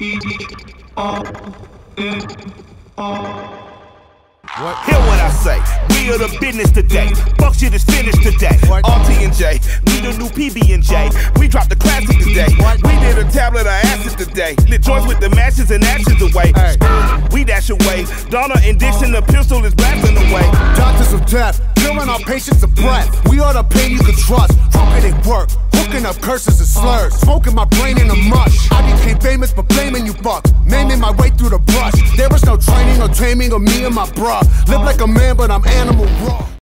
O N O. What? Hear what I say. We are the business today. Fuck shit is finished today. What? RT and J. We the new PB and J. Oh. We dropped the classic today. What? We did a tablet of acid today. Lit joints with the matches and actions away. Hey. We dash away. Donner and Blitzen, the pistol is blasting away. Doctors of death, killing our patients of breath. We are the pain you can trust. Trumpeting work, hooking up curses and slurs. Smoking my fuck. Maiming my way through the brush. There was no training or taming of me and my bruh. Live like a man, but I'm animal.